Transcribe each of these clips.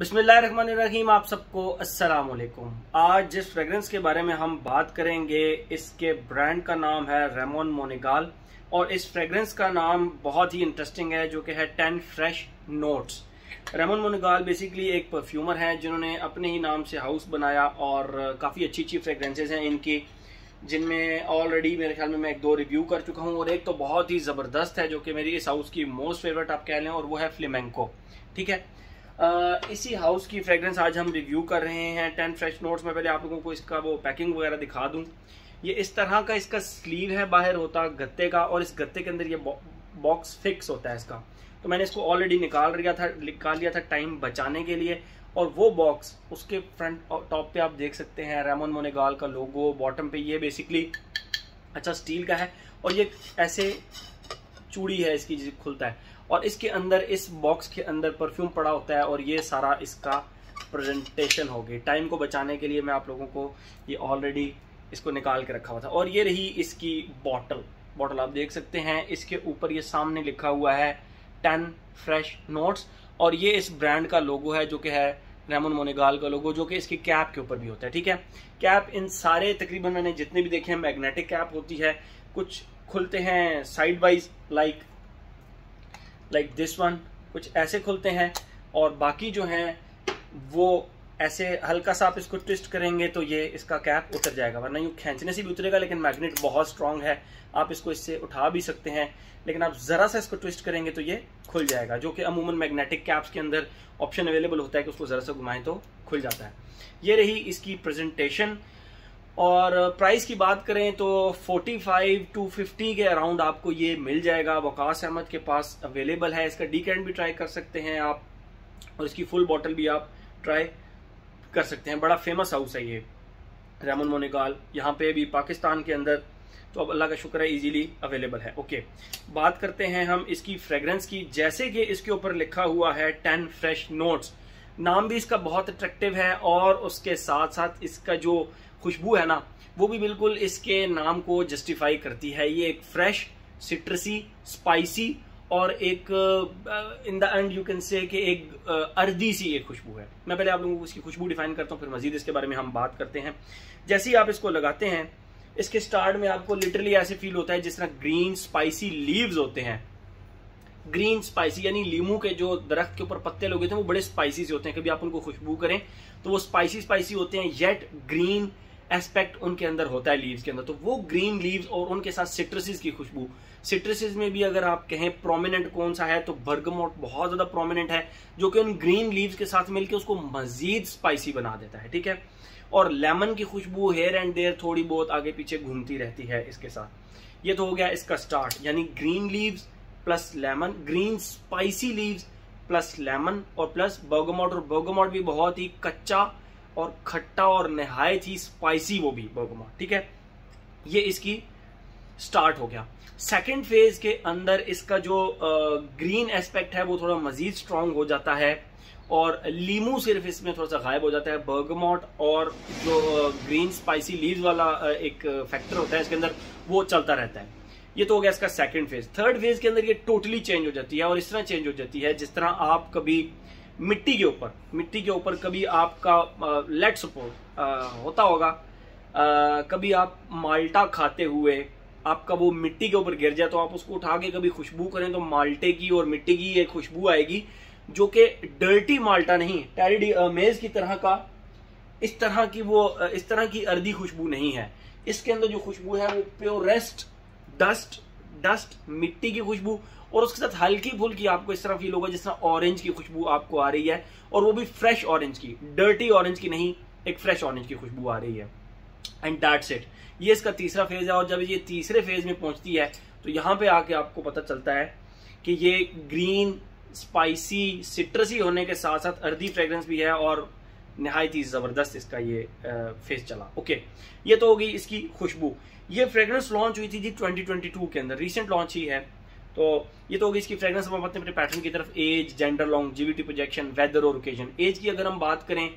बिस्मिल्लाहिर्रहमानिर्रहीम आप सबको अस्सलाम वालेकुम आज जिस फ्रेग्रेंस के बारे में हम बात करेंगे, इसके ब्रांड का नाम है रेमोन मोनिगाल और इस फ्रेग्रेंस का नाम बहुत ही इंटरेस्टिंग है, जो कि है ten fresh notes Ramon Monegal basically एक परफ्यूमर है, जिन्होंने अपने ही नाम से हाउस बनाया और काफ़ी अच्छी अच्छी फ्रेग्रेंसेज हैं इनकी, जिनमें ऑलरेडी मेरे ख्याल में मैं एक दो रिव्यू कर चुका हूँ और एक तो बहुत ही ज़बरदस्त है, जो कि मेरी इस हाउस की मोस्ट फेवरेट आप कह लें, और वो है फ्लिमेंको ठीक है? इसी हाउस की फ्रेग्रेंस आज हम रिव्यू कर रहे हैं। टेन फ्रेश नोट्स में पहले आप लोगों को इसका वो पैकिंग वगैरह दिखा दूँ। ये इस तरह का इसका स्लीव है, बाहर होता गत्ते का और इस गत्ते के अंदर ये बॉक्स फिक्स होता है इसका। तो मैंने इसको ऑलरेडी निकाल लिया था, निकाल लिया था टाइम बचाने के लिए। और वो बॉक्स उसके फ्रंट टॉप पे आप देख सकते हैं रेमन मोनेगाल का लोगो बॉटम पे ये बेसिकली अच्छा स्टील का है। और ये ऐसे चूड़ी है इसकी जिसे खुलता है। और इसके अंदर, इस बॉक्स के अंदर परफ्यूम पड़ा होता है और ये सारा इसका प्रेजेंटेशन होगी टाइम को बचाने के लिए मैं आप लोगों को ये ऑलरेडी इसको निकाल के रखा हुआ था। और ये रही इसकी बॉटल बॉटल आप देख सकते हैं, इसके ऊपर ये सामने लिखा हुआ है टेन फ्रेश नोट्स और ये इस ब्रांड का लोगो है जो कि है रेमन मोनेगाल का लोगो जो कि इसकी कैप के ऊपर भी होता है, ठीक है? कैप इन सारे, तकरीबन मैंने जितने भी देखे हैं मैग्नेटिक कैप होती है, कुछ खुलते हैं side wise like like this one कुछ ऐसे खुलते हैं और बाकी जो हैं, वो ऐसे हल्का सा आप इसको ट्विस्ट करेंगे तो ये इसका कैप उतर जाएगा। वरना यूँ खींचने से भी उतरेगा, लेकिन मैग्नेट बहुत स्ट्रांग है। आप इसको इससे उठा भी सकते हैं, लेकिन आप ज़रा सा इसको ट्विस्ट करेंगे तो ये खुल जाएगा, जो कि अमूमन मैग्नेटिक कैप्स के अंदर ऑप्शन अवेलेबल होता है कि उसको ज़रा सा घुमाएँ तो खुल जाता है। ये रही इसकी प्रेजेंटेशन और प्राइस की बात करें तो 45 टू 50 के अराउंड आपको ये मिल जाएगा। वकास अहमद के पास अवेलेबल है। इसका डी भी ट्राई कर सकते हैं आप और इसकी फुल बॉटल भी आप ट्राई कर सकते हैं। बड़ा फ़ेमस हाउस है ये रेमन मोनिकाल यहाँ पे भी पाकिस्तान के अंदर तो अब अल्लाह का शुक्र है इजीली अवेलेबल है। ओके बात करते हैं हम इसकी फ्रेग्रेंस की। जैसे कि इसके ऊपर लिखा हुआ है टेन फ्रेश नोट्स नाम भी इसका बहुत अट्रैक्टिव है और उसके साथ साथ इसका जो खुशबू है ना वो भी बिल्कुल इसके नाम को जस्टिफाई करती है। ये एक फ्रेश सिट्रसी स्पाइसी और एक in the end you can say कि एक uh, अर्दी सी एक खुशबू है। मैं पहले आप लोगों को इसकी खुशबू डिफाइन करता हूँ फिर मजीद इसके बारे में हम बात करते हैं। जैसे ही आप इसको लगाते हैं इसके स्टार्ट में आपको लिटरली ऐसे फील होता है जिस तरह ग्रीन स्पाइसी लीव्स होते हैं। ग्रीन स्पाइसी यानी लीमू के जो दरख्त के ऊपर पत्ते लगे थे वो बड़े स्पाइसी से होते हैं। कभी आप उनको खुशबू करें तो वो स्पाइसी स्पाइसी होते हैं येट ग्रीन एस्पेक्ट उनके अंदर होता है लीव्स के अंदर। तो वो ग्रीन लीव्स और उनके साथ सिट्रसिस की खुशबू। सिट्रसिस में भी अगर आप कहें प्रोमिनेंट कौन सा है तो बर्गमोट बहुत ज़्यादा प्रोमिनेंट है, जो कि उन ग्रीन लीव्स के साथ मिलकर उसको मजीद स्पाइसी बना देता है, ठीक है? और लेमन की खुशबू हेयर एंड देयर थोड़ी बहुत आगे पीछे घूमती रहती है इसके साथ। ये तो हो गया इसका स्टार्ट यानी green leaves plus lemon green spicy leaves plus lemon और प्लस बर्गमोट और बर्गमोट भी बहुत ही कच्चा और खट्टा और नहायत ही स्पाइसी वो भी बर्गमोट ठीक है? ये इसकी स्टार्ट हो गया। सेकेंड फ़ेज़ के अंदर इसका जो ग्रीन एस्पेक्ट है, वो थोड़ा मजीद स्ट्रांग हो जाता है और लीमू सिर्फ़ इसमें थोड़ा सा गायब हो जाता है। बर्गमोट और जो ग्रीन स्पाइसी लीव वाला एक फैक्टर होता है इसके अंदर, वो चलता रहता है। ये तो हो गया इसका सेकंड फ़ेज़ थर्ड फ़ेज़ के अंदर ये टोटली चेंज हो जाती है और इस तरह चेंज हो जाती है, जिस तरह आप कभी मिट्टी के ऊपर मिट्टी के ऊपर कभी आपका लेट सपोज़ होता होगा आ, कभी आप माल्टा खाते हुए आपका वो मिट्टी के ऊपर गिर जाए तो आप उसको उठा के कभी खुशबू करें तो माल्टे की और मिट्टी की एक खुशबू आएगी जो कि डर्टी माल्टा नहीं टेरिडी मेज की तरह का इस तरह की वो इस तरह की अर्दी खुशबू नहीं है। इसके अंदर जो खुशबू है वो प्योरेस्ट डस्ट डस्ट मिट्टी की खुशबू और उसके साथ हल्की फुल्की आपको इस तरह फील होगा जिस तरह ऑरेंज की खुशबू आपको आ रही है। और वो भी फ्रेश ऑरेंज की डर्टी ऑरेंज की नहीं, एक फ्रेश ऑरेंज की खुशबू आ रही है। एंड दैट्स इट ये इसका तीसरा फ़ेज़ है और जब ये तीसरे फ़ेज़ में पहुँचती है तो यहाँ पे आके आपको पता चलता है कि ये ग्रीन स्पाइसी सिट्रसी होने के साथ साथ अर्दी फ्रेग्रेंस भी है और नहायत ही ज़बरदस्त इसका ये फ़ेज़ चला। ओके ये तो होगी इसकी खुशबू। ये फ्रेग्रेंस लॉन्च हुई थी जी 2022 के अंदर। रिसेंट लॉन्च ही है। तो ये तो होगी इसकी फ्रेग्रेंस हम अपने अपने पैटर्न की तरफ़. Age gender longevity projection weather और ओकेजन एज की अगर हम बात करें,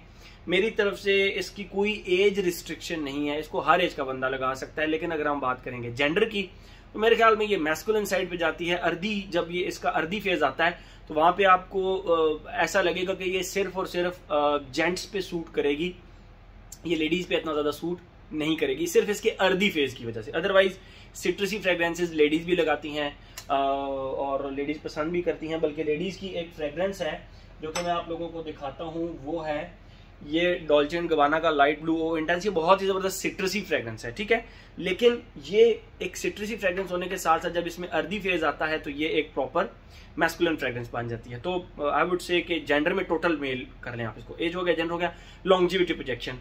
मेरी तरफ़ से इसकी कोई एज रिस्ट्रिक्शन नहीं है. इसको हर एज का बंदा लगा सकता है, लेकिन अगर हम बात करेंगे जेंडर की तो मेरे ख्याल में ये मैस्कुलिन साइड पे जाती है. अर्दी जब ये इसका अर्दी फ़ेज़ आता है तो वहाँ पे आपको ऐसा लगेगा कि ये सिर्फ़ और सिर्फ़ जेंट्स पे सूट करेगी. ये लेडीज़ पे इतना ज़्यादा सूट नहीं करेगी, सिर्फ़ इसके अर्दी फ़ेज़ की वजह से। अदरवाइज़ सिट्रसी फ्रेग्रेंसेज लेडीज़ भी लगाती हैं और लेडीज़ पसंद भी करती हैं, बल्कि लेडीज़ की एक फ्रेग्रेंस है, जो कि मैं आप लोगों को दिखाता हूँ, वो है ये डॉल्चन गबाना का लाइट ब्लू ओ इंटेंस ये बहुत ही ज़बरदस्त सिट्रसी फ्रेग्रेंस है, ठीक है? लेकिन ये एक सिट्रसी फ्रेग्रेंस होने के साथ साथ जब इसमें अर्दी फ़ेज़ आता है तो ये एक प्रॉपर मैस्कुलन फ्रेग्रेंस बन जाती है। तो आई वुड से कि जेंडर में टोटल मेल कर लें आप इसको। एज हो गया जेंडर हो गया लॉन्जिविटी प्रोजेक्शन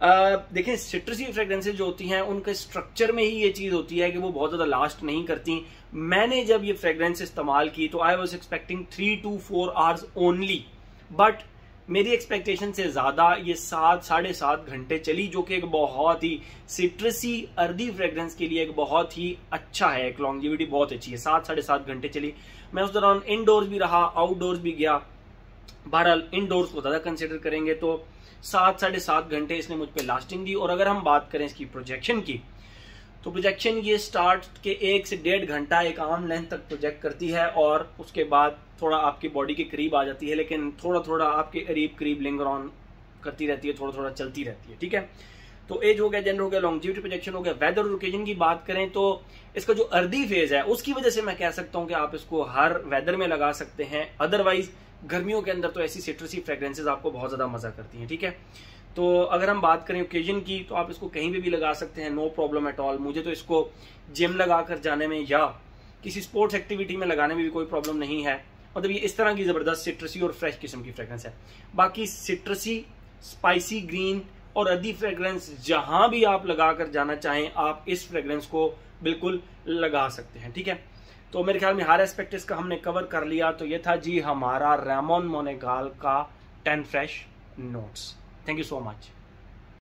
देखिए सिट्रसी फ्रेग्रेंसेज जो होती हैं, उनके स्ट्रक्चर में ही ये चीज़ होती है कि वो बहुत ज़्यादा लास्ट नहीं करती। मैंने जब ये फ्रेग्रेंस इस्तेमाल की तो I was expecting three two four hours only but मेरी एक्सपेक्टेशन से ज़्यादा ये सात, साढ़े सात घंटे चली, जो कि एक बहुत ही सिट्रसी अर्दी फ्रेग्रेंस के लिए एक बहुत ही अच्छा है, एक लॉन्जिविटी बहुत अच्छी है। सात, साढ़े सात घंटे चली। मैं उस दौरान इनडोर्स भी रहा आउटडोर्स भी गया। बहरहाल इनडोर्स को ज़्यादा कंसिडर करेंगे तो सात साढ़े सात घंटे इसने मुझ पर लास्टिंग दी। और अगर हम बात करें इसकी प्रोजेक्शन की तो प्रोजेक्शन ये स्टार्ट के एक से डेढ़ घंटा एक आम लेंथ तक प्रोजेक्ट करती है और उसके बाद थोड़ा आपकी बॉडी के करीब आ जाती है, लेकिन थोड़ा थोड़ा आपके करीब करीब लिंगर ऑन करती रहती है थोड़ा थोड़ा चलती रहती है, ठीक है? तो एज हो गया जेंडर हो गया लॉन्जिविटी प्रोजेक्शन हो गया वेदर और ओकेजन की बात करें तो इसका जो अर्दी फ़ेज़ है, उसकी वजह से मैं कह सकता हूँ कि आप इसको हर वेदर में लगा सकते हैं। अदरवाइज़ गर्मियों के अंदर तो ऐसी सिट्रसी फ्रेग्रेंसेज आपको बहुत ज़्यादा मज़ा करती हैं, ठीक है? तो अगर हम बात करें ओकेजन की तो आप इसको कहीं भी भी लगा सकते हैं नो प्रॉब्लम एट ऑल मुझे तो इसको जिम लगा कर जाने में या किसी स्पोर्ट्स एक्टिविटी में लगाने में भी कोई प्रॉब्लम नहीं है। मतलब ये इस तरह की ज़बरदस्त सिट्रसी और फ्रेश किस्म की फ्रेग्रेंस है। बाकी सिट्रसी स्पाइसी ग्रीन और अदी फ्रेग्रेंस जहाँ भी आप लगा कर जाना चाहें, आप इस फ्रेग्रेंस को बिल्कुल लगा सकते हैं, ठीक है? तो मेरे ख्याल में हर एस्पेक्ट इसका हमने कवर कर लिया। तो ये था जी हमारा रेमोन मोनेगाल का ten fresh notes thank you so much